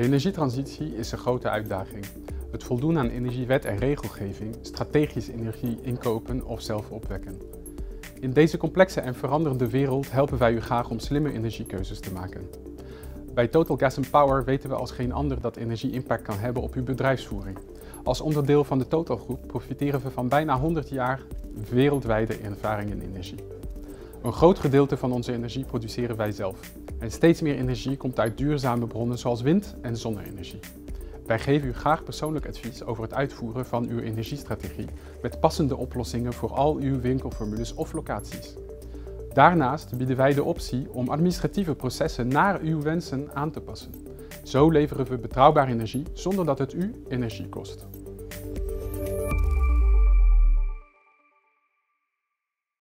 energietransitie is een grote uitdaging. Het voldoen aan energiewet en regelgeving, strategisch energie inkopen of zelf opwekken. In deze complexe en veranderende wereld helpen wij u graag om slimme energiekeuzes te maken. Bij Total Gas Power weten we als geen ander dat energie impact kan hebben op uw bedrijfsvoering. Als onderdeel van de Total Groep profiteren we van bijna 100 jaar wereldwijde ervaring in energie. Een groot gedeelte van onze energie produceren wij zelf. En steeds meer energie komt uit duurzame bronnen zoals wind- en zonne-energie. Wij geven u graag persoonlijk advies over het uitvoeren van uw energiestrategie met passende oplossingen voor al uw winkelformules of locaties. Daarnaast bieden wij de optie om administratieve processen naar uw wensen aan te passen. Zo leveren we betrouwbare energie zonder dat het u energie kost.